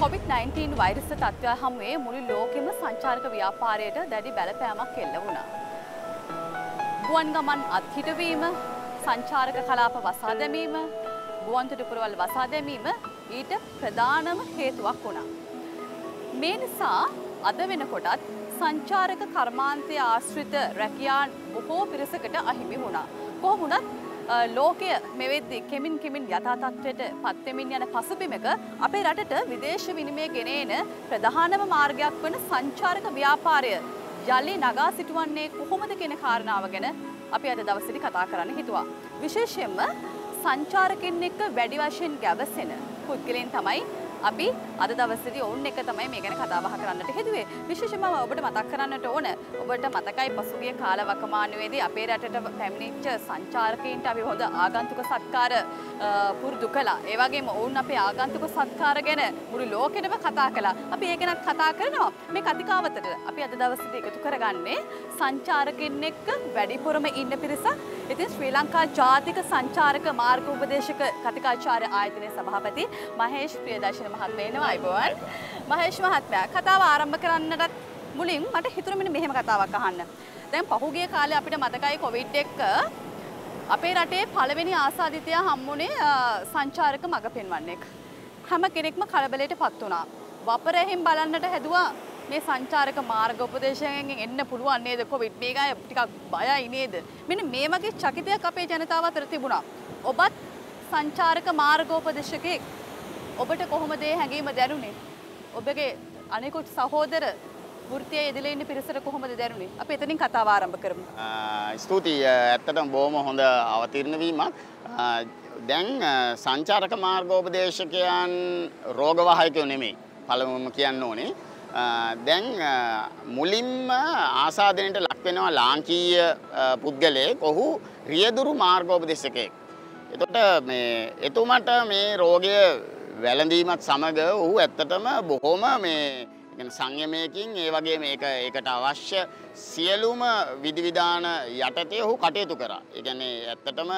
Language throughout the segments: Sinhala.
COVID-19 වෛරස තත්ත්වය හමුවේ මුළු ලෝකෙම සංචාරක ව්‍යාපාරයට දැඩි බැලපෑමක් එල්ල වුණා. ගුවන් ගමන් අත්හිටවීම, සංචාරක කලාප වසා දැමීම, ගුවන්තොටුපුරවල් වසා දැමීම ඊට ප්‍රධානම හේතුවක් වුණා. මේ නිසා අද වෙනකොටත් සංචාරක කර්මාන්තය ආශ්‍රිත රැකියාන් බොහෝ පිරිසකට අහිමි වුණා. කොහොමුණත් ලෝකය මෙවෙද්දි කෙමින් කෙමින් යථතත්වයට පත්වෙමින් යන පසුබිමක අපේ රටට විදේශ විනිමය ගෙනේන ප්‍රධානම මාර්ගයක් වන සංචාරක ව්‍යාපාරය යළි නගා සිටුවන්නේ කොහොමද කියන කාරණාව ගැන අපි අද දවසේදී කතා කරන්න හිතුවා. විශේෂයෙන්ම සංචාරකෙන් එක්ක වැඩි වශයෙන් ගැවසෙන පුද්ගලයන් තමයි අපි අද දවසේදී ඔවුන් එක තමයි මේ ගැන කතා බහ කරන්නට හෙදුවේ. විශේෂයෙන්ම ඔබට මතක් කරන්නට ඕන ඔබට මතකයි පසුගිය කාල වකමානුවේදී අපේ රටට පැමිණිච්ච සංචාරකයින්ට අපි හොඳ ආගන්තුක සත්කාර පුරුදු කළා. ඒ වගේම ඔවුන් අපේ ආගන්තුක සත්කාර ගැන මුළු ලෝකෙටම කතා කළා. අපි ඒ ගැනත් කතා කරනවා. මේ කතිකාවතට අපි අද දවසේදී එකතු කරගන්නේ සංචාරකයන් එක්ක වැඩිපුරම ඉන්න පිරිසක්. ඉතින් ශ්‍රී ලංකා ජාතික සංචාරක මාර්ග උපදේශක කතිකාචාර්ය ආයතනයේ සභාපති මහේෂ් ප්‍රියදර්ශන මහත්මයා එනවා අයිබෝවන්. මහේෂ් මහත්මයා කතාව ආරම්භ කරන්නටත් මුලින් මට හිතුණා මෙන්න මෙහෙම කතාවක් අහන්න. දැන් පහුගිය කාලේ අපිට මතකයි කොවිඩ් එක්ක අපේ රටේ පළවෙනි ආසාදිතයා හම්බුනේ සංචාරක මඟ පෙන්වන්නෙක්. හැම කෙනෙක්ම කලබලයට පත් වුණා. වපරැහින් බලන්නට හැදුවා මේ සංචාරක මාර්ග උපදේශයෙන් එන්න පුළුවන් නේද? කොවිඩ් මේක ටිකක් බයයි නේද? මෙන්න මේ වගේ චකිතයක් අපේ ජනතාව අතර තිබුණා. ඔබත් සංචාරක මාර්ගෝපදේශකෙක් ඔබට කොහොමද ඒ හැඟීම දැනුනේ? ඔබගේ අනෙකුත් සහෝදර වෘතිය යෙදලා ඉන්න පිරිසට කොහොමද දැනුනේ? අපි එතනින් කතාව ආරම්භ කරමු. ස්තුතියි. ඇත්තටම බොහොම හොඳ අවතීර්ණ වීමක්. දැන් සංචාරක මාර්ගෝපදේශකයන් රෝගවාහකයෝ නෙමෙයි. පළමුවම කියන්න ඕනේ. දැන් මුලින්ම ආසාදනයට ලක්වෙනවා ලාංකීය පුද්ගලයෙක් ඔහු රියදුරු මාර්ගෝපදේශකයෙක්. එතොට එතුමට මේ රෝගය වැළඳීමත් සමග ඔහු ඇත්තටම බොහොම මේ සංයමයකින් ඒ වගේ මේක ඒකට අවශ්‍ය සියලුම විධවිධාන යටතේ ඔහු කටයුතු කරා. එකන්නේ ඇත්තටම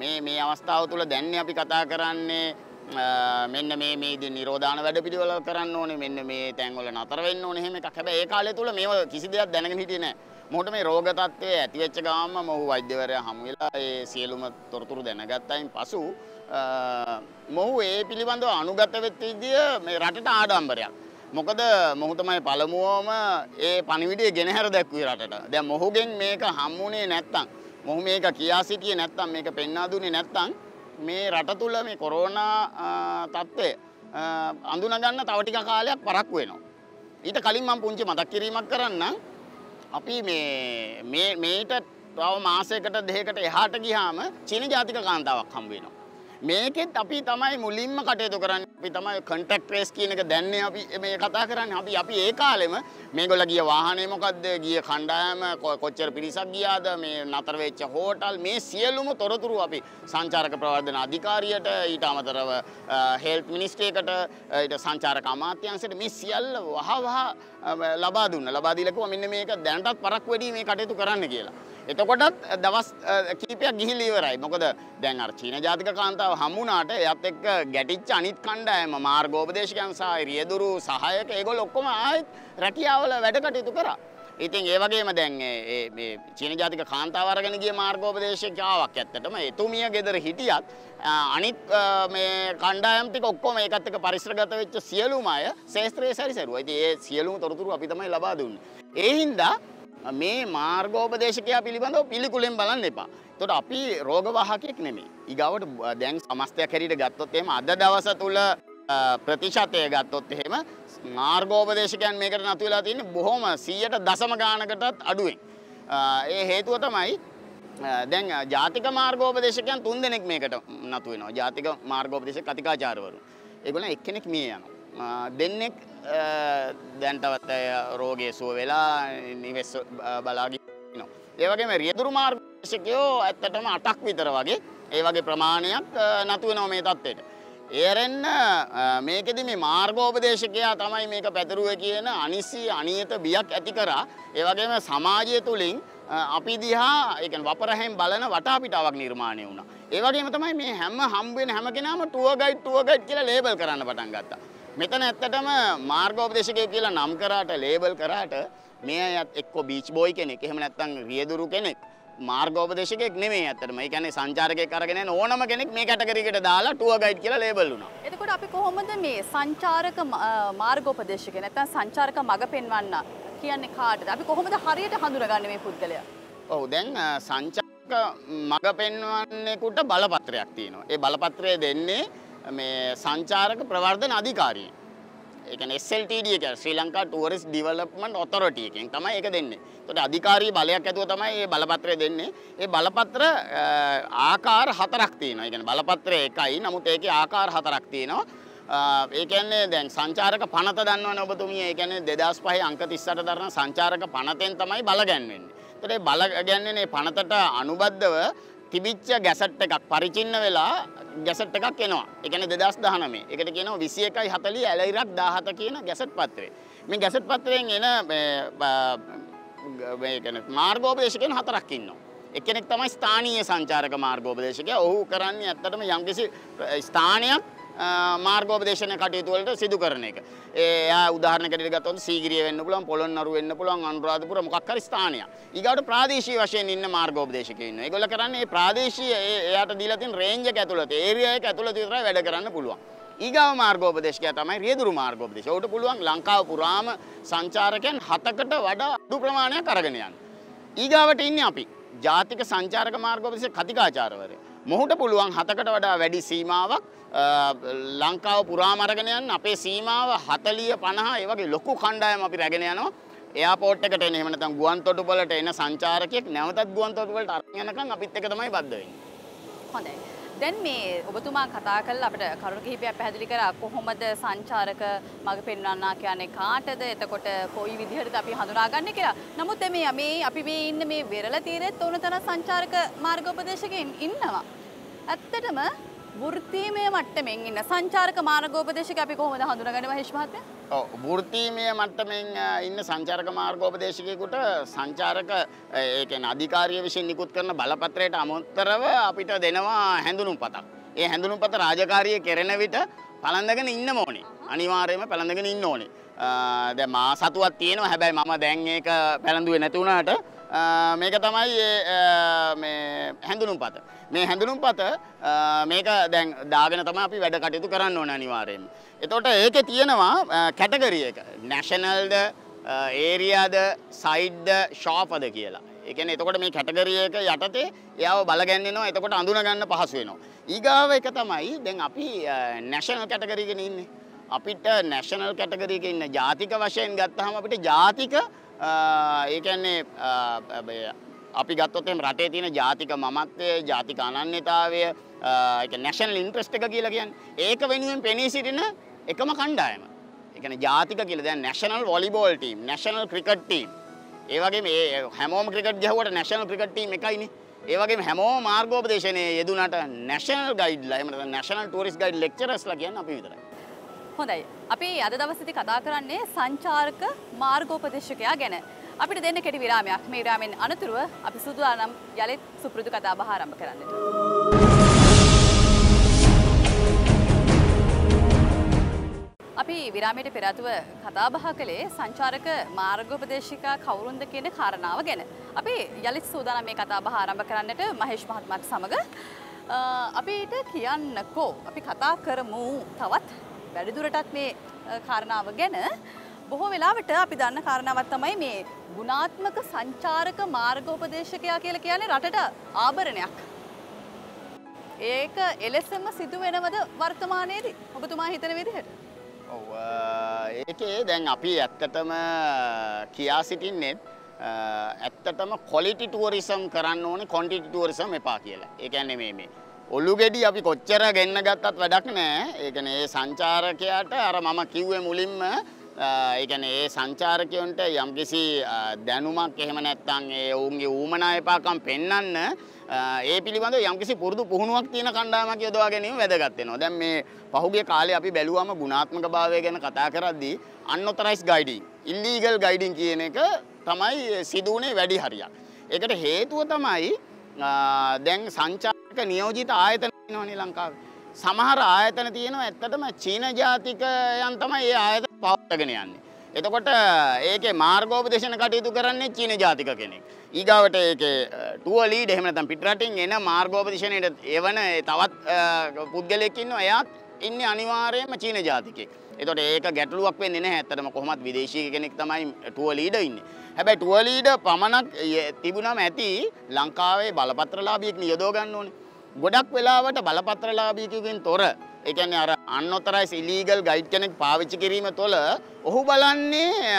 මේ මේ අවස්ථාව තුළ දැන්නේ අපි කතා කරන්නේ මෙන්න මේ මේ නිරෝධාන වැඩ පිළිවෙල කරන්න ඕනේ මෙන්න මේ තැන්වල නතර වෙන්න ඕනේ එහෙම එකක්. හැබැයි ඒ කාලය තුල මේව කිසි දෙයක් දැනගෙන හිටියේ නැහැ. මොහොත මේ රෝග තත්ත්වය ඇති වෙච්ච ගාම මොහු වෛද්‍යවරයා හමු වෙලා ඒ සියලුම තොරතුරු දැනගත්තයින් පසු මොහු ඒ පිළිබඳව අනුගත වෙච්ච විදිය මේ රටට ආඩම්බරයක්. මොකද මොහු තමයි පළමුවම ඒ පණිවිඩය ගෙනහැර දැක්වුවේ රටට. දැන් මොහුගෙන් මේක හම්බුනේ නැත්තම් මොහු මේක කියා සිටියේ නැත්තම් මේක පෙන්වා දුන්නේ නැත්තම් මේ රට තුළ මේ කොරෝනා තත්ත්වය අඳුනගන්න තව ටික කාලයක් පරක්කු වෙනවා. ඊට කලින් මම පුංචි මතක් කිරීමක් කරන්න අපි මේ මේට තව මාසයකට දෙකකට එහාට ගියාම චීන ජාතික කාන්තාවක් හම්බ වෙනවා. මේකෙත් අපි තමයි මුලින්ම කටයුතු කරන්න. අපි තමයි කන්ටෙක්ට් ට්‍රේස් කියන එක දැන්නේ අපි මේ කතා කරන්නේ. අපි අපි ඒ කාලෙම මේගොල්ල ගිය වාහනේ මොකද්ද? ගිය කණ්ඩායම කොච්චර පිරිසක් ගියාද? මේ නතර වෙච්ච හෝටල් මේ සියලුම තොරතුරු අපි සංචාරක ප්‍රවර්ධන අධිකාරියට ඊට අමතරව හෙල්ත් මිනිස්ට්‍රි එකට ඊට සංචාරක අමාත්‍යාංශයට මේ සියල්ල වහ වහ ලබා දුන්න ලබා දීලා කිව්වා මෙන්න මේක දැනටත් පරක් වැඩි මේ කටයුතු කරන්න කියලා එතකොටත් දවස් කීපයක් ගිහිල්ල ඉවරයි. මොකද දැන් අර චීන ජාතික කාන්තාව හම්බුණාට එයත් එක්ක ගැටිච්ච අනිත් කණ්ඩායම මාර්ගෝපදේශකයන් සහ රියදුරු සහායක ඒගොල්ලෝ ඔක්කොම ආයෙත් රැකියාවල වැඩ කටයුතු කරා. ඉතින් ඒ වගේම දැන් මේ චීන ජාතික කාන්තාව අරගෙන ගිය මාර්ගෝපදේශකයාවක් ඇත්තටම එතුමිය ගෙදර හිටියත් අනිත් මේ කණ්ඩායම් ටික ඔක්කොම ඒකත් එක්ක පරිසරගත වෙච්ච සියලුම අය ශේස්ත්‍රයේ සැරිසරුවා. ඉතින් ඒ සියලුම තොරතුරු අපි තමයි ලබා දුන්නේ. ඒ හින්දා මේ මාර්ගෝපදේශකයා පිළිබඳව පිළිකුලෙන් බලන්න එපා. තොට අපි රෝගවාහකයෙක් නෙමේ. ඉගවට දැන් සමස්තයක් හැරිට ගත්තොත් එම අද දවස තුළ ප්‍රතිශතය ගත්තොත් එහෙම මාර්ගෝපදේශකයන් මේකට නතු වෙලා තියන්නේ බොහොම සීයට දසම ගානකටත් අඩුවෙන්. ඒ හේතුව තමයි දැන් ජාතික මාර්ගෝපදේශකයන් තුන් දෙනෙක් මේකට නතු වෙනවා. ජාතික මාර්ගෝපදේශක කතිකාචාර්යවරු. ඒගොල්ලෝ එක්කෙනෙක් මිය යනවා. දෙන්නෙක් දැන්ටවත් රෝගය සුව වෙලා නිවෙස් බලාගිනවා. ඒවගේම රියදුරු මාර්ගශකයෝ ඇත්තටම අටක් විතර වගේ ඒ වගේ ප්‍රමාණයක් නතුවනව මේ තත්ත්වයට. ඒරෙන්න මේකෙද මේ මාර්ගෝපදේශකයා තමයි මේක පැතරුව කියන අනිසි අනියත බියක් ඇති කරා ඒවගේම සමාජය තුළින් අපි දිහා එක වපරහෙන් බලන වටාපිටාවක් නිර්මාණය වුණ. ඒවගේම තමයි මේ හැම හම්බෙන හැම කෙනම ටුවගයිට් ටුවගයිට් කියලා ලේබල් කරන්න පටන් ගත්තා. මෙතන ඇත්තටම මාර්ගෝපදේශකය කියලා නම් කරාට ලේබල් කරාට මේ අයත් එක්ක බීච් බෝයි කෙනෙක් එහෙම නැත්තම් රියදුරු කෙනෙක් මාර්ගෝපදේශකයෙක් නෙමේ ඇත්තටම. ඒ කියන්නේ සංචාරකයෙක් අරගෙන යන ඕනම කෙනෙක් මේ කැටගරියකට දාලා ටුවර් ගයිඩ් කියලා ලේබල් වුණා. එතකොට අපි කොහොමද මේ සංචාරක ම- අ, මාර්ගෝපදේශකය නැත්නම් සංචාරක මඟ පෙන්වන්න කියන්නේ කාටද? අපි කොහොමද හරියට හඳුනගන්නේ මේ පුද්ගලයා? ඔව් දැන් සංචාරක මඟ පෙන්වන්නෙකුට බලපත්‍රයක් තියෙනවා. ඒ බලපත්‍රය දෙන්නේ මේ සංචාරක ප්‍රවර්ධන අධිකාරිය. ඒ කියන්නේ SLTD එක Sri Lanka tourist development authority එකෙන් තමයි ඒක දෙන්නේ. ඒකට අධිකාරී බලයක් ඇතුව තමයි මේ බලපත්‍රය දෙන්නේ. ඒ බලපත්‍ර අ, ආකාර හතරක් තියෙනවා. ඒ කියන්නේ බලපත්‍රය එකයි. නමුත් ඒකේ ආකාර හතරක් තියෙනවා. අ, ඒ කියන්නේ දැන් සංචාරක පනත දන්නවනේ ඔබතුමිය. ඒ කියන්නේ 2005 අංක 38 දරන සංචාරක පනතෙන් තමයි බල ගැන්වෙන්නේ. ඒතකොට ඒ බල ගැන්වෙන මේ පනතට අනුබද්ධව තිබිච්ච ගැසට් එකක් පරිචින්න වෙලා ගැසට් එකක් එනවා. ඒ කියන්නේ 2019. ඒකට කියනවා 21යි 40 ඇලයිරක් 17 කියන ගැසට් පත්‍රය. මේ ගැසට් පත්‍රයෙන් එන මේ, බ- මේ කියන්නේ මාර්ගෝපදේශකයන් හතරක් ඉන්නවා. එක්කෙනෙක් තමයි ස්ථානීය සංචාරක මාර්ගෝපදේශකයා. ඔහු කරන්නේ ඇත්තටම යම්කිසි ස්ථානයක් අ, මාර්ගෝපදේශන කටයුතු වලට සිදු කරන එක. ඒ එයා උදාහරණයකට ගත්තොත් සීගිරිය වෙන්න පුළුවන්, පොළොන්නරු වෙන්න පුළුවන්, අනුරාධපුර මොකක් හරි ස්ථානයක්. ඊගාට ප්‍රාදේශීය වශයෙන් ඉන්න මාර්ගෝපදේශකයෝ ඉන්නවා. ඒගොල්ලෝ කරන්නේ මේ ප්‍රාදේශීය ඒ- එයාට දීලා තියෙන රේන්ජ් එක ඇතුළත, ඒරියා එක ඇතුළත විතරයි වැඩ කරන්න පුළුවන්. ඊගාව මාර්ගෝපදේශකයා තමයි රියදුරු මාර්ගෝපදේශක. ඔහුට පුළුවන් ලංකාව පුරාම සංචාරකයන් හතකට වඩා අඩු ප්‍රමාණයක් අරගෙන යන්න. ඊගාවට ඉන්නේ අපි. ජාතික සංචාරක මාර්ගෝපදේශක කතිකාචාර්යවරයා. මොහුට පුළුවන් හතකට වඩා වැඩි සීමාවක් අ, ලංකාව පුරාම අරගෙන යන්න අපේ සීමාව 40 50 ඒ වගේ ලොකු කණ්ඩායම අපි රැගෙන යනවා. එයාපෝට් එකට එන එහෙම නැත්නම් ගුවන්තොටුපළට එන සංචාරකයෙක් නැවතත් ගුවන්තොටුපළට අරන් යනකම් අපිත් එක තමයි බද්ධ වෙන්නේ. හොඳයි. දැන් මේ ඔබතුමා කතා කළා අපිට කරුණු කිහිපයක් පැහැදිලි කරා කොහොමද සංචාරක මඟ පෙන්වන්නා කියන්නේ කාටද එතකොට කොයි විදිහටද අපි හඳුනාගන්නේ කියලා. නමුත් මේ මේ අපි මේ ඉන්න මේ වෙරළ තීරෙත් ඕන තරම් සංචාරක මාර්ගෝපදේශකයන් ඉන්නවා. ඇත්තටම වෘත්තීමය මට්ටමින් ඉන්න සංචාරක මාර්ගෝපදේශක අපි කොහොමද හඳුනාගන්නේ මහේෂ් මහත්තයා? ඔව් වෘත්තීමය මට්ටමින් අ, ඉන්න සංචාරක මාර්ගෝපදේශකයෙකුට සංචාරක අ, ඒ කියන්නේ අධිකාරිය විසින් නිකුත් කරන බලපත්‍රයට අමතරව අපිට දෙනවා හැඳුනුම්පතක්. ඒ හැඳුනුම්පත රාජකාරිය කෙරෙන විට පළඳගෙන ඉන්න ඕනේ. අනිවාර්යයෙන්ම පළඳගෙන ඉන්න ඕනේ. අ, දැන් මා සතුවක් තියෙනවා. හැබැයි මම දැන් ඒක පැළඳුවේ නැති වුණාට අ, මේක තමයි ඒ, අ, මේ හැඳුනුම්පත. මේ හැඳුනුම්පත අ, මේක දැන් දාගෙන තමයි අපි වැඩ කටයුතු කරන්න ඕන අනිවාර්යයෙන්ම. එතකොට ඒකේ තියෙනවා කැටගරි එක. නැෂනල්ද ඒරියාද සයිඩ්ද ෂෝපද කියලා. ඒ කියන්නේ එතකොට මේ කැටගරි එක යටතේ එයාව බලගන්නවා. එතකොට අඳුන ගන්න පහසු වෙනවා. ඊගාව එක තමයි දැන් අපි නැෂනල් කැටගරි එකේ ඉන්නේ. අපිට නැෂනල් කැටගරි එකේ ඉන්න ජාතික වශයෙන් ගත්තාම අපිට ජාතික අ, ඒ කියන්නේ අ, අ, අපි ගත්තොත් එහෙම රටේ තියෙන ජාතික මමත්වය, ජාතික අනන්‍යතාවය, ඒක නැෂනල් ඉන්ට්‍රස්ට් එක කියලා කියන්නේ. ඒක වෙනුවෙන් පෙනී සිටින එකම කණ්ඩායම. ඒ කියන්නේ ජාතික කියලා දැන් national volleyball team, national cricket team. ඒ වගේම ඒ හැමෝම ක්‍රිකට් ගැහුවට නැෂනල් ක්‍රිකට් ටීම් එකයිනේ. ඒ වගේම හැමෝම මාර්ගෝපදේශනයේ යෙදුනට නැෂනල් ගයිඩ්ලා එහෙම නැත්නම් නැෂනල් ටූරිස්ට් ගයිඩ් ලෙක්චරර්ස්ලා කියන්නේ අපි විතරයි. හොඳයි. අපි අද දවසේදී කතා කරන්නේ සංචාරක මාර්ගෝපදේශකයා ගැන. අපිට දෙන්න කෙටි විරාමයක්. මේ විරාමෙන් අනතුරුව අපි සුදුසුම් යලිත් සුපුරුදු කතා බහ ආරම්භ කරන්නට. අපි විරාමයට පෙර ආතුව කතා බහ කළේ සංචාරක මාර්ගෝපදේශිකා කවුරුන්ද කියන කාරණාව ගැන. අපි යලිත් සූදානම් මේ කතා බහ ආරම්භ කරන්නට මහේෂ් මහත්මයාත් සමග අ, අපිට කියන්නකෝ අපි කතා කරමු තවත් වැඩිදුරටත් මේ අ, කාරණාව ගැන බොහෝ වෙලාවට අපි දන්න කාරණාවක් තමයි මේ ගුණාත්මක සංචාරක මාර්ගෝපදේශකයා කියලා කියන්නේ රටට ආභරණයක්. ඒක එලෙසම සිදු වෙනවද වර්තමානයේදී ඔබතුමා හිතන විදිහට? ඔව් අ, ඒකේ දැන් අපි ඇත්තටම කියා සිටින්නේ ඇත්තටම කොලිටි ටුවරිසම් කරන්න ඕනේ කොන්ටිටි ටුවරිසම් එපා කියලා. ඒ කියන්නේ මේ මේ ඔලු ගෙඩි අපි කොච්චර ගෙන්න ගත්තත් වැඩක් නෑ. ඒ කියන්නේ ඒ සංචාරකයාට අර මම කිව්වේ මුලින්ම ඒ කියන්නේ ඒ සංචාරකයන්ට යම්කිසි අ, දැනුමක් එහෙම නැත්නම් ඒ ඔවුන්ගේ ඌමනා එපාකම් පෙන්වන්න අ, ඒ පිළිබඳව යම්කිසි පුරුදු පුහුණුවක් තියෙන කණ්ඩායමක් යොදවා ගැනීම වැදගත් වෙනවා. දැන් මේ පහුගිය කාලේ අපි බැලුවම ගුණාත්මක භාවය ගැන කතා කරද්දී unauthorized guiding, illegal guiding කියන එක තමයි සිදු වුණේ වැඩි හරියක්. එකට හේතුව තමයි දැන් සංචාරක නියෝජිත ආයතන නොනි ලංකාව. සමහර ආයතන තියෙනවා ඇත්තටම චීන ජාතිකයන් තමයි ඒ ආයතන පවත්වාගෙන යන්නේ. එතකොට ඒකේ මාර්ගෝපදේශන කටයුතු කරන්නේ චීන ජාතික කෙනෙක්. ඊගාවට ඒකේ ටුව ලීඩ් එහෙම නැත්නම් පිටරටින් එන මාර්ගෝපදේශනයට එවන තවත් පුද්ගලයෙක් ඉන්නවා. එයාත් ඉන්නේ අනිවාර්යයෙන්ම චීන ජාතිකයෙක්. එතකොට ඒක ගැටලුවක් වෙන්නේ නැහැ. ඇත්තටම කොහොමත් විදේශීය කෙනෙක් තමයි ටුව ලීඩර් ඉන්නේ. හැබැයි ටුව ලීඩර් පමණක් තිබුණාම ඇති ලංකාවේ බලපත්‍රලාභියෙක් නියදව ගන්න ඕනේ. ගොඩක් වෙලාවට බලපත්‍රලාභීකකින් තොර එකන අර අන්නොතරයිස් ඉලීගල් ගයිඩ් කෙනෙක් පාවිච්චි කිරීම තුළ ඔහු බලන්නේ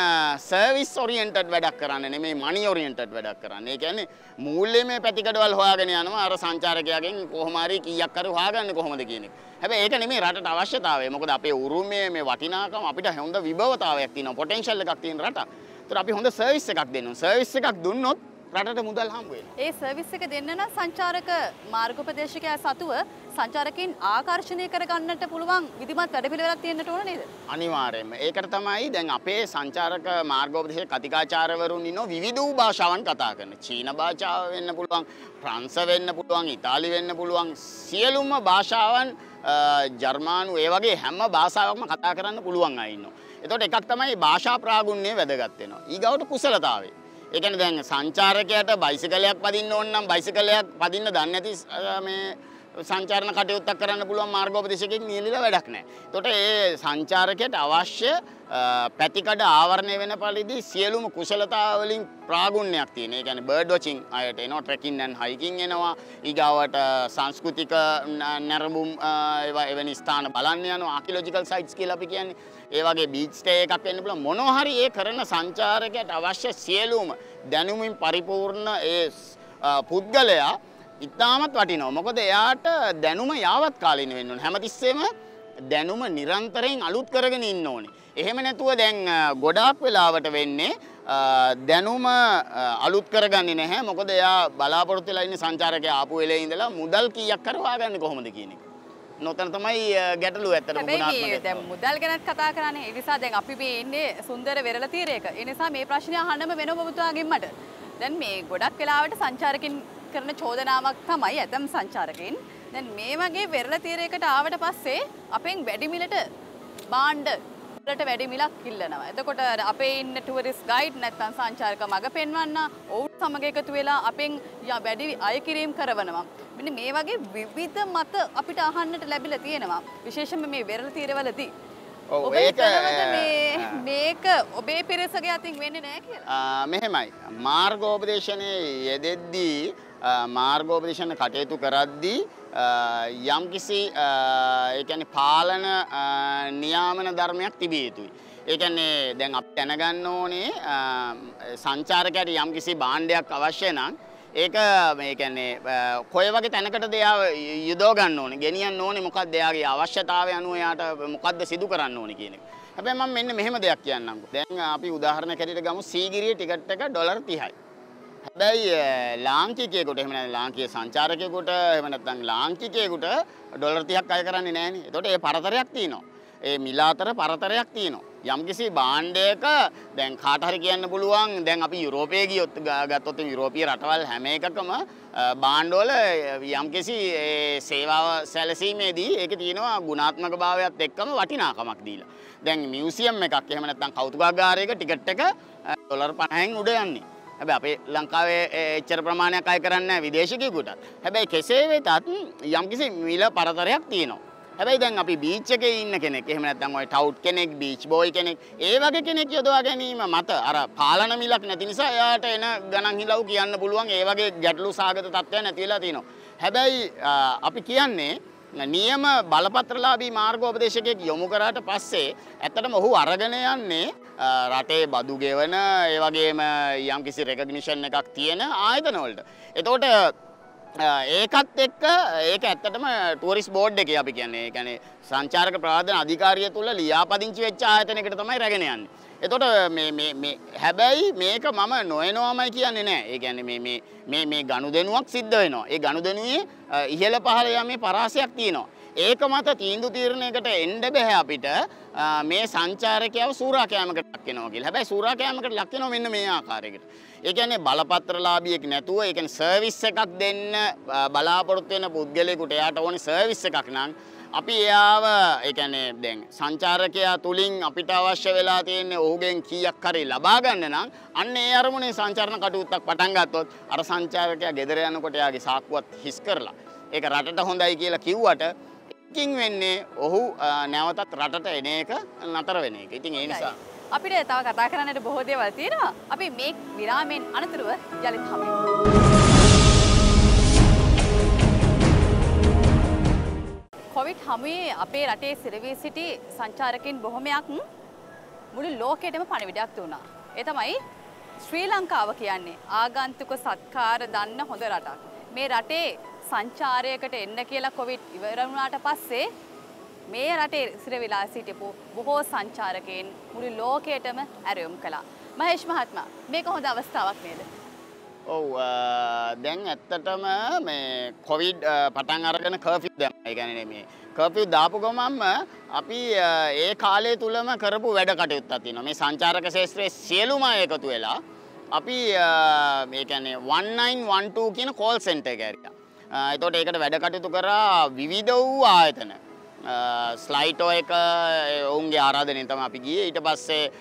සර්විස් ඔරියන්ටඩ් වැඩක් කරන්න නෙමේ මනි ඔරියන්ටඩ් වැඩක් කරන්න ඒ කියන්නේ මූල්‍ය මේ පැතිකඩවල් හොයාගෙන යනවා අර සංචාරකයාගෙන් කොහොමාරි කීයක් කර හොයාගන්න කොහොමද කියන එක. හැබැයි ඒක නෙමේ රටට අවශ්‍යතාවය. මොකද අපේ උරුමයේ මේ වටිනාකම අපිට හොඳ විභවතාවයක් තියෙනවා. පොටෙන්ෂල් එකක් තියෙන රටක්. ඒතර අපි හොඳ සර්විස් එකක් දෙන්න ඕන. සර්විස් එකක් දුන්නොත් රටට මුදල් හම්බ වෙනවා. ඒ සර්විස් එක දෙන්න නම් සංචාරක මාර්ගෝපදේශකයා සතුව සංචාරකයන් ආකර්ෂණය කරගන්නට පුළුවන් විධිමත් වැඩපිළිවෙලක් තියෙන්නට ඕන නේද? අනිවාර්යයෙන්ම. ඒකට තමයි දැන් අපේ සංචාරක මාර්ගෝපදේශක කතිකාචාර්යවරුන් ඉන්නෝ විවිධ වූ භාෂාවන් කතා කරන. චීන භාෂාව වෙන්න පුළුවන්, ප්‍රංශ වෙන්න පුළුවන්, ඉතාලි වෙන්න පුළුවන්. සියලුම භාෂාවන් ජර්මානු ඒ වගේ හැම භාෂාවක්ම කතා කරන්න පුළුවන් අය ඉන්නවා. එතකොට එකක් තමයි භාෂා ප්‍රාගුණ්‍ය වැදගත් වෙනවා. ඊගවට කුසලතාවය. ඒකන දැන් සංචාරකයට බයිසිකලයක් පදින්න ඕන්නම් බයිසිකලයක් පදින්න දන්න ඇති මේ සංචාරණ කටයුත්තක් කරන්න පුළුවන් මාර්ගෝපදේශකෙක් නියලිලා වැඩක් නැහැ. එතකොට ඒ සංචාරකයට අවශ්‍ය පැතිකඩ ආවරණය වෙන පරිදි සියලුම කුසලතා වලින් ප්‍රාගුණ්‍යයක් තියෙන. ඒ කියන්නේ බර්ඩ් වොචින් අයට එනවා ට්‍රෙකින් ඇන් හයිකින් එනවා. ඊගාවට සංස්කෘතික නැරඹුම් ඒවා එවැනි ස්ථාන බලන්න යනවා. ආකියොලොජිකල් සයිට්ස් කියලා අපි කියන්නේ. ඒ වගේ බීච් ස්ටේ එකක් වෙන්න පුළුවන්. මොනවා හරි ඒ කරන සංචාරකයට අවශ්‍ය සියලුම දැනුමින් පරිපූර්ණ ඒ පුද්ගලයා ඉතාමත් වටිනවා. මොකද එයාට දැනුම යාවත් කාලින වෙන්න ඕනේ. හැමතිස්සෙම දැනුම නිරන්තරයෙන් අලුත් කරගෙන ඉන්න ඕනේ. එහෙම නැතුව දැන් ගොඩාක් වෙලාවට වෙන්නේ දැනුම අලුත් කරගන්නේ නැහැ. මොකද එයා බලාපොරොත්තු වෙලා ඉන්නේ සංචාරකයා ආපු වෙලේ ඉඳලා මුදල් කීයක් කරවා ගන්න කොහොමද කියන එක. නොතන තමයි ගැටලුව ඇත්තට හැබැයි දැන් මුදල් ගැනත් කතා කරන්නේ. ඒ නිසා දැන් අපි මේ ඉන්නේ සුන්දර වෙරළ තීරයක. ඒ නිසා මේ ප්‍රශ්නය අහන්නම වෙනව ඔබතුමාගෙන් මට. දැන් මේ ගොඩක් වෙලාවට සංචාරකින් කරන චෝදනාවක් තමයි ඇතම් සංචාරකයින්. දැන් මේ වගේ වෙරළ තීරයකට ආවට පස්සේ අපෙන් වැඩි මිලට භාණ්ඩ වලට වැඩි මිලක් ඉල්ලනවා. එතකොට අපේ ඉන්න ටුවරිස් ගයිඩ් නැත්නම් සංචාරක මඟ පෙන්වන්න ඔවුන් සමග එකතු වෙලා අපෙන් වැඩි අය කිරීම කරනවා. මෙන්න මේ වගේ විවිධ මත අපිට අහන්නට ලැබිලා තියෙනවා. විශේෂයෙන්ම මේ වෙරළ තීරවලදී. ඔබ මේක ඔබේ පිරිසගේ අතින් වෙන්නේ නැහැ කියලා. මෙහෙමයි. මාර්ගෝපදේශනයේ යෙදෙද්දී මාර්ගෝපදේශන කටයුතු කරද්දී යම්කිසි ඒකැන පාලන නියාමන ධර්මයක් තිබිය යුතුයි. ඒකන්නේ දැන් අප දැනගන්න ඕනේ සංචාරකයට යම්කිසි බාණ්ඩයක් අවශ්‍ය නම් ඒක මේකැන්නේ කොය වගේ තැනකට දෙයා යුදෝ ගන්න ඕනේ ගෙනියන්න ඕනේ මොකක්ද එයාගේ අවශ්‍යතාවය අනුව යාට මොකක්ද සිදු කරන්න ඕනේ කියන එක. හැබැයි මම මෙන්න මෙහෙම දෙයක් කියන්නම්කෝ. දැන් අපි උදාහරණයක් හැටියට ගමු සීගිරිය ටිකට් එක ඩොලර් 30යි. හැබැයි ලාංකිකයෙකුට එහෙම නැත්නම් ලාංකීය සංචාරකයෙකුට එහෙම නැත්නම් ලාංකිකයෙකුට ඩොලර් 30ක් අය කරන්නේ නැහනේ. එතකොට ඒ පරතරයක් තියෙනවා. ඒ මිල අතර පරතරයක් තියෙනවා. යම්කිසි භාණ්ඩයක දැන් කාට හරි කියන්න පුළුවන් දැන් අපි යුරෝපයේ ගියොත් ගත්තොත් යුරෝපීය රටවල් හැම එකකම භාණ්ඩවල යම්කිසි සේවාව සැලසීමේදී ඒකේ තියෙනවා ගුණාත්මක භාවයත් එක්කම වටිනාකමක් දීලා. දැන් මියුසියම් එකක් එහෙම නැත්නම් කෞතුකාගාරයක ටිකට් එක ඩොලර් 50න් උඩ යන්නේ. හැබැයි අපේ ලංකාවේ එච්චර ප්‍රමාණයක් අය කරන්නේ විදේශිකයෙකුට. හැබැයි කෙසේ වෙතත් යම්කිසි මිල පරතරයක් තියෙනවා. හැබැයි දැන් අපි බීච් එකේ ඉන්න කෙනෙක් එහෙම නැත්නම් ඔය ටවුට් කෙනෙක් බීච් බෝයි කෙනෙක් ඒ වගේ කෙනෙක් යොදවා ගැනීම මත අර පාලන මිලක් නැති නිසා එයාට එන ගණන් හිලව් කියන්න පුළුවන් ඒ වගේ ගැටලු සාගත තත්ත්වයක් නැති වෙලා තියෙනවා. හැබැයි අපි කියන්නේ නියම බලපත්‍රලාභී මාර්ගෝපදේශකයෙක් යොමු කරාට පස්සේ ඇත්තටම ඔහු අරගෙන යන්නේ රටේ බදු ගෙවන ඒ වගේම යම්කිසි රෙකග්නිෂන් එකක් තියෙන ආයතන වලට. එතකොට ඒකත් එක්ක ඒක ඇත්තටම ටුවරිස් බෝඩ් එක අපි කියන්නේ කියන්නේ සංචාරක ප්‍රවාදන අධිකාරිය තුළ ලියාපදිංචි වෙච්ච ආයතනයකට තමයි රැගෙන යන්නේ. එතකොට මේ හැබැයි මේක මම නොයනවාමයි කියන්නේ නෑ. ඒ කියන්නේ මේ මේ මේ මේ ගනුදෙනුවක් සිද්ධ වෙනවා. ඒ ගනුදෙනුවේ ඉහළ පහළ යමේ පරාසයක් තියෙනවා. ඒක මත තීන්දු තීරණයකට එන්ඩ බැහැ අපිට මේ සංචාරකයාව සූරාකෑමකට ලක්වෙනවා කියලා හැබැයි සූරාකෑමකට ලක්වෙනවා මෙන්න මේ ආකාරයකට. ඒ කියන්නේ බලපත්‍රලාභියෙක් නැතුව ඒ කියන්නේ සර්විස් එකක් දෙන්න බලාපොරොත්තු වෙන පුද්ගලයෙකුට එයාට ඕනේ සර්විස් එකක් නම් අපි එයාව කියන්නේ දැන් සංචාරකයා තුලින් අපිට අවශ්‍ය වෙලා තියෙන්නේ ඔහුගෙන් කීයක් හරි ලබා ගන්න නම් අන්න ඒ අරමුණේ සංචාරණ කටයුත්තක් පටන් ගත්තොත් අර සංචාරකයා ගෙදර යනකොට එයාගේ සාක්කුවත් හිස් කරලා ඒක රටට හොඳයි කියලා කිව්වට එකකින් වෙන්නේ ඔහු නැවතත් රටට එන එක නතර වෙන එක. ඉතින් ඒ නිසා අපිට තව කතා කරන්නට බොහෝ දේවල් තියෙනවා. අපි මේ විරාමයෙන් අනතුරුව යලිත් හමු. කොවිඩ් හමුවේ අපේ රටේ සිරවී සිටි සංචාරකින් බොහොමයක් මුළු ලෝකෙටම පණිවිඩයක් දුන්නා. ඒ තමයි ශ්‍රී ලංකාව කියන්නේ ආගන්තුක සත්කාර දන්න හොඳ රටක්. මේ රටේ සංචාරයකට එන්න කියලා කොවිඩ් ඉවර වුණාට පස්සේ මේ රටේ සිරවිලා සිටිපු බොහෝ සංචාරකයන් මුළු ලෝකයටම ඇරයුම් කළා. මහේෂ් මහත්මයා මේක හොඳ අවස්ථාවක් නේද? ඔව් දැන් ඇත්තටම මේ කොවිඩ් පටන් අරගෙන කර්ෆියු දැම්මා. ඒ කියන්නේ මේ කර්ෆියු දාපු ගමන්ම අපි ඒ කාලය තුලම කරපු වැඩ කටයුත්තක් තියෙනවා. මේ සංචාරක ශාස්ත්‍රයේ සියලුම අය එකතු වෙලා අපි මේ කියන්නේ 1912 කියන කෝල් සෙන්ටර් එක ඇරියා. එතකොට ඒකට වැඩ කටයුතු කරා විවිධ වූ ආයතන. ස්ලයිටෝ එක ඔවුන්ගේ ආරාධනයෙන් තමයි අපි ගියේ. ඊට පස්සේ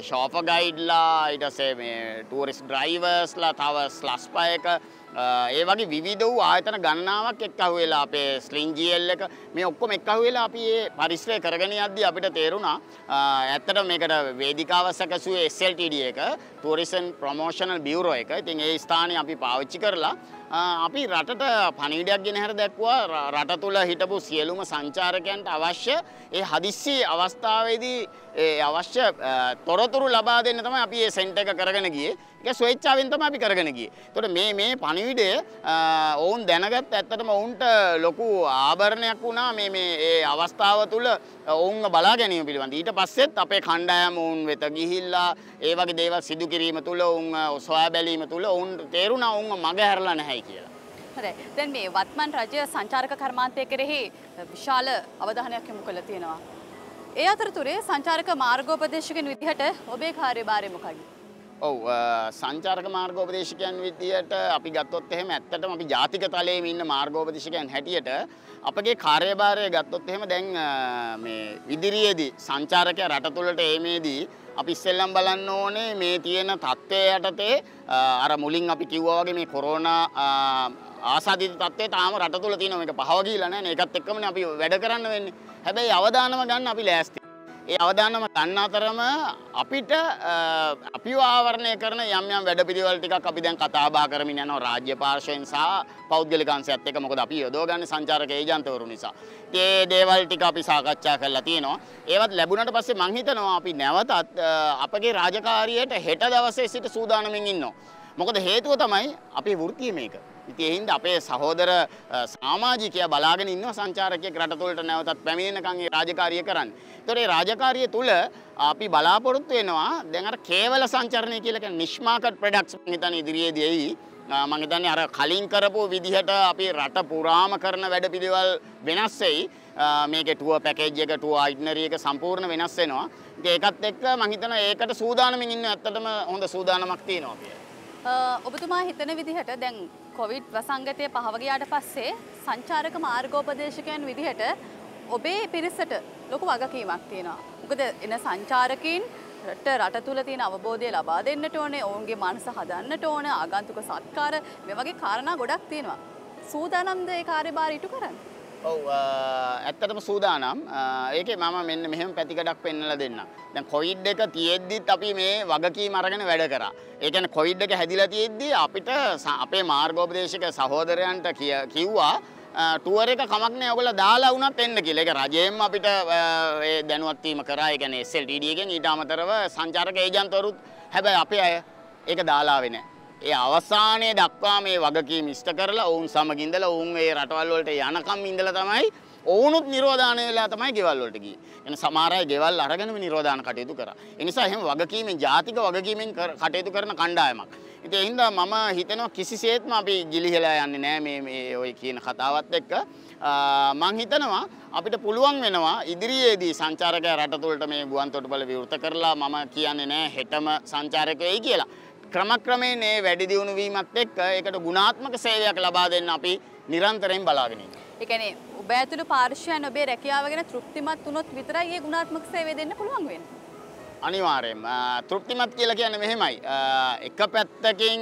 ෂෝප ගයිඩ්ලා ඊට පස්සේ මේ ටූරිස්ට් ඩ්‍රයිවර්ස්ලා තව ස්ලස්පා එක ඒ වගේ විවිධ වූ ආයතන ගණනාවක් එක්කහු වෙලා අපේ ස්ලින්ජියල් එක මේ ඔක්කොම එක්කහු වෙලා අපි මේ පරිශ්‍රය කරගෙන යද්දී අපිට තේරුණා ඇත්තට මේකට වේදිකාව සැකසුවේ SLTD එක ටූරිසම් ප්‍රොමෝෂනල් බියුරෝ එක. ඉතින් ඒ ස්ථානය අපි පාවිච්චි කරලා අපි රටට පණිවිඩයක් ගෙන හැර දැක්වා රට තුළ හිටපු සියලුම සංචාරකයන්ට අවශ්‍ය ඒ හදිස්සි අවස්ථාවේදී අවශ්‍ය තොරතුරු ලබා දෙන්න තමයි අපි ඒ සෙන්ටර් එක කරගෙන ගියේ. ඒක ස්වේච්ඡාවෙන් තමයි අපි කරගෙන ගියේ. ඒතකොට මේ මේ පණිවිඩය ඔවුන් දැනගත් ඇත්තටම ඔවුන්ට ලොකු ආභරණයක් වුණා මේ මේ ඒ අවස්ථාව තුළ ඔවුන්ව බලා ගැනීම පිළිබඳ. ඊට පස්සෙත් අපේ කණ්ඩායම ඔවුන් වෙත ගිහිල්ලා ඒ වගේ දේවල් සිදු කිරීම තුළ ඔවුන් සොයා බැලීම තුළ ඔවුන් තේරුණා ඔවුන්ව මග හැරලා නැහැ කියලා. හරි. දැන් මේ වත්මන් රජය සංචාරක කර්මාන්තය කෙරෙහි විශාල අවධානයක් යොමු කළා තියෙනවා. ඒ අතරතුරේ සංචාරක මාර්ගෝපදේශකයන් විදිහට ඔබේ කාර්යභාරය මොකක්ද? ඔව් සංචාරක මාර්ගෝපදේශකයන් විදියට අපි ගත්තොත් එහෙම ඇත්තටම අපි ජාතික තලයේම ඉන්න මාර්ගෝපදේශකයන් හැටියට අපගේ කාර්යභාරය ගත්තොත් එහෙම දැන් මේ ඉදිරියේදී සංචාරකයා රට තුළට ඒමේදී අපි ඉස්සෙල්ලම් බලන්න ඕනේ මේ තියෙන තත්ත්වය යටතේ. අර මුලින් අපි කිව්වා වගේ මේ කොරෝනා ආසාදිත තත්ත්වය තාම රට තුළ තියෙනවා. මේක පහව ගිහිලා නැහැ නේ. ඒකත් එක්කමනේ අපි වැඩ කරන්න වෙන්නේ. හැබැයි අවදානම ගන්න අපි ලෑස්ති. ඒ අවදානම ගන්න අතරම අපිට අපිව ආවරණය කරන යම් යම් වැඩපිළිවෙල ටිකක් අපි දැන් කතා බහ කරමින් යනවා රාජ්‍ය පාර්ශ්වයෙන් සහ පෞද්ගලික අංශයත් එක්ක මොකද අපි යොදවගන්නේ සංචාරක ඒජන්තවරු නිසා. ඒ දේවල් ටික අපි සාකච්ඡා කරලා තියෙනවා. ඒවත් ලැබුණට පස්සේ මං හිතනවා අපි නැවතත් අපගේ රාජකාරියට හෙට දවසේ සිට සූදානමින් ඉන්නවා. මොකද හේතුව තමයි අපේ වෘත්තිය මේක. ඉතින් ඒ හින්දා අපේ සහෝදර සමාජිකයා බලාගෙන ඉන්නවා සංචාරකයෙක් රට තුළට නැවතත් පැමිණෙනකන් ඒ රාජකාරිය කරන්න. ඒතකොට ඒ රාජකාරිය තුල අපි බලාපොරොත්තු වෙනවා දැන් අර කේවල සංචරණය කියලා කියන නිෂ්මාකට් ප්‍රොඩක්ට්ස් මම හිතන්නේ ඉදිරියේදී එයි. මම හිතන්නේ අර කලින් කරපු විදිහට අපි රට පුරාම කරන වැඩපිළිවෙල් වෙනස් වෙයි. මේකේ ටුවර් පැකේජ් එක ටුවර් අයිටනරි එක සම්පූර්ණ වෙනස් වෙනවා. ඉතින් ඒකත් එක්ක මම හිතනවා ඒකට සූදානමින් ඉන්න ඇත්තටම හොඳ සූදානමක් තියෙනවා කියලා. ඔබතුමා හිතන විදිහට දැන් කොවිඩ් වසංගතය පහව ගියාට පස්සේ සංචාරක මාර්ගෝපදේශකයන් විදිහට ඔබේ පිරිසට ලොකු වගකීමක් තියෙනවා. මොකද එන සංචාරකීන් රට රට තුළ තියෙන අවබෝධය ලබා දෙන්නට ඕනේ ඔවුන්ගේ මනස හදන්නට ඕන ආගන්තුක සත්කාර මේ වගේ කාරණා ගොඩක් තියෙනවා. සූදානම්ද ඒ කාර්යභාර ඉටු කරන්න. ඔව් ඇත්තටම සූදානම් ඒකේ මම මෙන්න මෙහෙම පැතිකඩක් පෙන්වලා දෙන්න. දැන් කොවිඩ් එක තියෙද්දිත් අපි මේ වගකීම් අරගෙන වැඩ කරා. ඒ කියන්නේ කොවිඩ් එක හැදිලා තියෙද්දි අපිට අපේ මාර්ගෝපදේශක සහෝදරයන්ට කිව්වා ටුවර් එක කමක් නෑ ඔයගොල්ලෝ දාලා වුණත් එන්න කියලා. ඒක රජයෙන්ම අපිට ඒ දැනුවත් වීම කරා. ඒ කියන්නේ SLTD එකෙන් ඊට අමතරව සංචාරක ඒජන්තවරුත් හැබැයි අපේ අය ඒක දාලා ආවේ නෑ. ඒ අවසානයේ දක්වා මේ වගකීම් ඉෂ්ට කරලා ඔවුන් සමග ඉඳලා ඔවුන් ඒ රටවල් වලට යනකම් ඉඳලා තමයි ඔවුනුත් නිරෝධානය වෙලා තමයි ගෙවල් වලට ගියේ. එන සමහර අය ගෙවල් අරගෙනම නිරෝධාන කටයුතු කරා. ඒ නිසා එහෙම වගකීමෙන් ජාතික වගකීමෙන් කටයුතු කරන කණ්ඩායමක්. ඉතින් ඒ හින්දා මම හිතනවා කිසිසේත්ම අපි ගිලිහෙලා යන්නේ නැහැ මේ මේ ඔය කියන කතාවත් එක්ක. මං හිතනවා අපිට පුළුවන් වෙනවා ඉදිරියේදී සංචාරකයා රට තුළට මේ ගුවන් තොටුපළ විවෘත කරලා මම කියන්නේ නැහැ හෙටම සංචාරකයෝ එයි කියලා. ක්‍රමක්‍රමයෙන් මේ වැඩි දියුණු වීමත් එක්ක ඒකට ගුණාත්මක සේවයක් ලබා දෙන්න අපි නිරන්තරයෙන් බලාගෙන ඉන්නවා. ඒ කියන්නේ ඔබ ඇතුළු පාර්ශ්වයන් ඔබේ රැකියාව ගැන තෘප්තිමත් වුණොත් විතරයි ඒ ගුණාත්මක සේවය දෙන්න පුළුවන් වෙන්නේ. අනිවාර්යෙන්ම තෘප්තිමත් කියලා කියන්නේ මෙහෙමයි. එක පැත්තකින්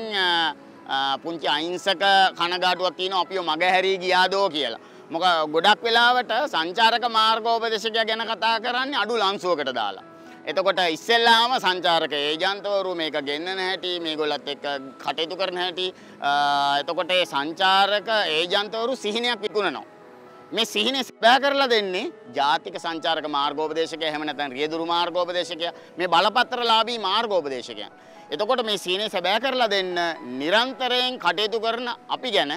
පුංචි අහිංසක කනගාටුවක් තියෙනවා අපිව මගහැරී ගියාදෝ කියලා. මොක ගොඩක් වෙලාවට සංචාරක මාර්ගෝපදේශකයා ගැන කතා කරන්නේ අඩු ලංසුවකට දාලා. එතකොට ඉස්සෙල්ලාම සංචාරක ඒජන්තවරු මේක ගෙන්න්නන හැටි මේගොල්ලත් එක්ක කටයුතු කරන හැටි එතකොට ඒ සංචාරක ඒජන්තවරු සිහිනයක් විකුණනවා. මේ සිහින සිබෑ කරලා දෙන්නේ ජාතික සංචාරක මාර්ගෝපදේශකය හැම නැත්නම් රියදුරු මාර්ගෝපදේශකය මේ බලපත්‍රලාභී මාර්ගෝපදේශකයන්. එතකොට මේ සීනේ සැබෑ කරලා දෙන්න නිරන්තරයෙන් කටයුතු කරන අපි ගැන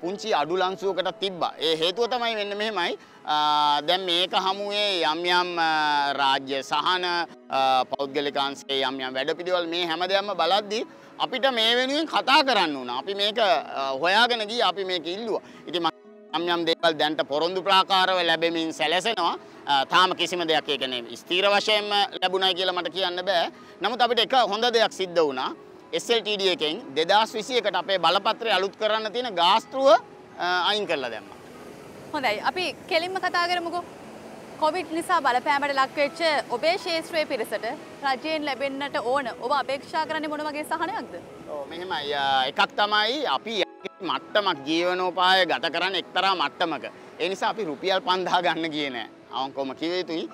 පුංචි අඩු ලංසුවකට තිබ්බා. ඒ හේතුව තමයි වෙන්න මෙහෙමයි. දැන් මේක හමුවේ යම් යම් රාජ්‍ය සහන පෞද්ගලිකාංශයේ යම් යම් වැඩපිළිවෙල මේ හැම දෙයක්ම බලද්දී අපිට මේ වෙනුවෙන් කතා කරන්න වුණා. අපි මේක හොයාගෙන ගියේ අපි මේක ඉල්ලුවා. ඉතින් යම් යම් දේවල් දැන්ට පොරොන්දු ප්‍රාකාරව ලැබෙමින් සැලසෙනවා. තාම කිසිම දෙයක් ඒ කියන්නේ ස්ථීර වශයෙන්ම ලැබුණයි කියලා මට කියන්න බෑ. නමුත් අපිට එක හොඳ දෙයක් සිද්ධ වුණා. SLTD එකෙන් 2021ට අපේ බලපත්‍රය අලුත් කරන්න තියෙන ගාස්ත්‍රුව අයින් කරලා දැම්මා. හොඳයි. අපි කෙලින්ම කතා කරමුකෝ. කොවිඩ් නිසා බලපෑමට ලක්වෙච්ච ඔබේ ශේත්‍රයේ පිරිසට රජයෙන් ලැබෙන්නට ඕන ඔබ අපේක්ෂා කරන්නේ මොන වගේ සහනයක්ද? ඔව් මෙහෙමයි. එකක් තමයි අපි මට්ටමක් ජීවනෝපාය ගත කරන්න එක්තරා මට්ටමක. ඒ නිසා අපි රුපියල් 5000 ගන්න ගියේ නෑ. අවංකවම කිව යුතුයි.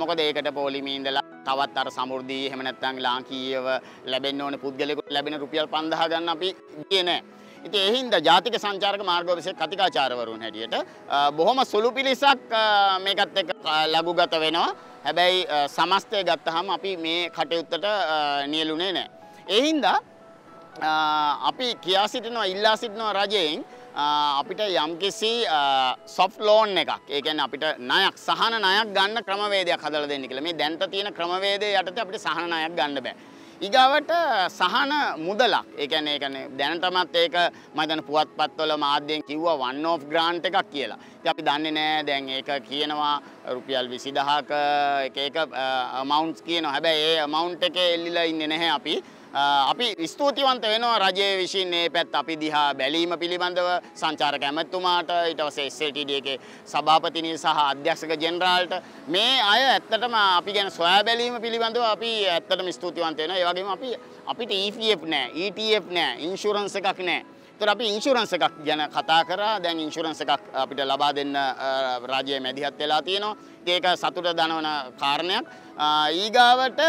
මොකද ඒකට පොලිමේ ඉඳලා තවත් අර සමෘද්ධී එහෙම නැත්නම් ලාංකීයව ලැබෙන්න ඕන පුද්ගලයෙකුට ලැබෙන රුපියල් 5000 ගන්න අපි ගියේ නෑ. ඉතින් ඒ හින්දා ජාතික සංචාරක මාර්ගෝපදේශක කතිකාචාර්යවරුන් හැටියට බොහොම සුළු පිරිසක් මේකත් එක්ක ලඝුගත වෙනවා. හැබැයි සමස්තය ගත්තහම අපි මේ කටයුත්තට නියලුනේ නෑ. ඒ හින්දා අපි කියා සිටිනවා ඉල්ලා සිටිනවා රජයෙන් අපිට යම්කිසි සොෆ් ලෝන් එකක් ඒකැන අපිට නයක් සහන නයක් ගන්න ක්‍රමවේදයක් හදල දෙන්න කියලා මේ දැන්ට තියෙන ක්‍රමවේදය යටත අපිට සහන නයක් ගන්න බෑ. ඉගවට සහන මුදලක් ඒකැන ඒකන දැනටමත් ඒක මතන පුවත් පත්වල මාධ්‍යයෙන් කිව්වා වන් ඕෆ් ග්‍රාන්ට් එකක් කියලා. අපි දන්නේ නෑ දැන් ඒක කියනවා රුපියල් විසිදහක එක මවන්ස් කියන හැබැයි ඒ මවන්් එක එල්ලිලා ඉන්න නැහැ අපි අපි ස්තුතිවන්ත වෙනවා රජය විසින් ඒ පැත් අපි දිහා බැලීම පිළිබඳව සංචාරක ඇමැත්තුමාට ඊට පස්සේ SLTD එකේ සභාපතිනිය සහ අධ්‍යක්ෂක ජෙනරාල්ට මේ අය ඇත්තටම අපි ගැන සොයා බැලීම පිළිබඳව අපි ඇත්තටම ස්තුතිවන්ත වෙනවා. ඒ වගේම අපි අපිට EPF නෑ, ETF නෑ, ඉන්ෂුරන්ස් එකක් නෑ. ඒතර අපි ඉන්ෂුරන්ස් එකක් ගැන කතා කරා. දැන් ඉන්ෂුරන්ස් එකක් අපිට ලබා දෙන්න රාජ්‍යය මැදිහත් වෙලා තියෙනවා. ඒක සතුට දනවන කාරණයක්. ඊගාවට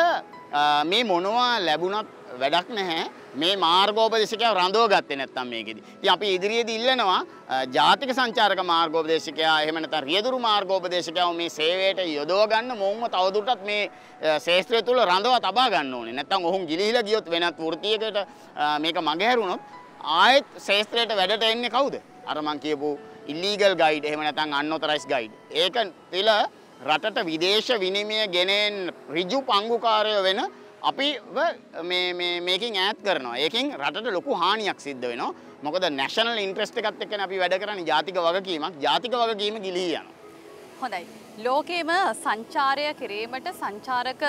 මේ මොනවා ලැබුණත් වැඩක් නැහැ මේ මාර්ගෝපදේශකයා රඳව ගත්තේ නැත්තම් මේකෙදි. ඉතින් අපි ඉදිරියේදී ඉල්ලනවා ජාතික සංචාරක මාර්ගෝපදේශකයා එහෙම නැත්නම් රියදුරු මාර්ගෝපදේශකයා මේ සේවයට යොදව ගන්න මොවුන්ව තවදුරටත් මේ ශාස්ත්‍රය තුල රඳව තබා ගන්න ඕනේ. නැත්තම් ඔහුන් ගිලිහිලා ගියොත් වෙනත් වෘත්තියකට මේක මගහැරුණොත් ආයෙත් ශාස්ත්‍රයට වැඩට එන්නේ කවුද? අර මං කියපු ඉල්ලීගල් ගයිඩ් එහෙම නැත්නම් අන්ඔතරයිස් ගයිඩ්. ඒක තිල රටට විදේශ විනිමය ගෙනෙන් ඍජු පංගුකාරය වෙන අපි මේකින් ඈත් කරනවා ඒකින් රටට ලොකු හානියක් සිද්ධ වෙනවා මොකද නැශනල් ඉන්ට්‍රස්ට එකත් එක්කන අපි වැඩ කරන ජාතික වගකීමක් ජාතික වගකීම ගිලී යන. හොඳයි. ලෝකේම සංචාරය කිරීමට සංචාරක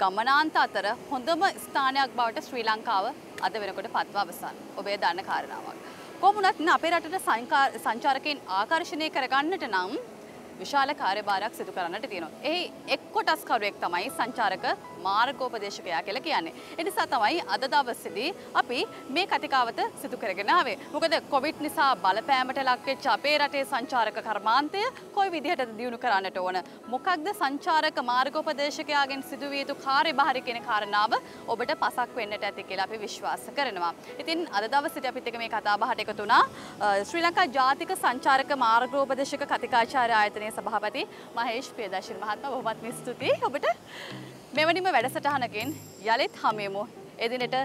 ගමනාන්ත අතර හොඳම ස්ථානයක් බවට ශ්‍රී ලංකාව අද වෙනකොට පත්ව අවසන්. ඔබේ දන්න කාරණාවක්. කොමුණත් අපේ රටට සංචාරකයෙන් ආකර්ශණය කරගන්නට නම් විශාල කාර්යභාරයක් සිදු කරන්නට තියෙනවා. එහි එක් කොටස්කරුවෙක් තමයි සංචාරක මාර්ගෝපදේශකයා කියලා කියන්නේ. ඒ නිසා තමයි අද දවසේදී අපි මේ කතිකාවත සිදු කරගෙන ආවේ. මොකද කොවිඩ් නිසා බලපෑමට ලක්වෙච්ච අපේ රටේ සංචාරක කර්මාන්තය කොයි විදිහටද දියුණු කරන්නට ඕන? මොකක්ද සංචාරක මාර්ගෝපදේශකයාගෙන් සිදුවිය යුතු කාර්යභාරය කියන කාරණාව ඔබට පසක් වෙන්නට ඇති කියලා අපි විශ්වාස කරනවා. ඉතින් අද දවසේදී අපිත් එක්ක මේ කතා බහට එකතු වුණා ශ්‍රී ලංකා ජාතික සංචාරක මාර්ගෝපදේශක කතිකාචාර්ය ආයතනයේ සභාපති මහේෂ් ප්‍රියදර්ශන මහත්මයා බොහොමත්ම ස්තුතියි. ඔබට මෙවැනිම වැඩසටහනකින් යළිත් හමුවෙමු. එදිනට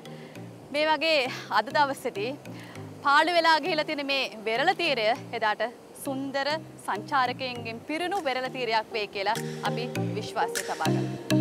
මේ වගේ අද දවසේදී පාළු වෙලා ගිහිලා තියෙන මේ වෙරළ තීරය එදාට සුන්දර සංචාරකයන්ගෙන් පිරුණු වෙරළ තීරයක් වේ කියලා අපි විශ්වාසය තබා ගන්නවා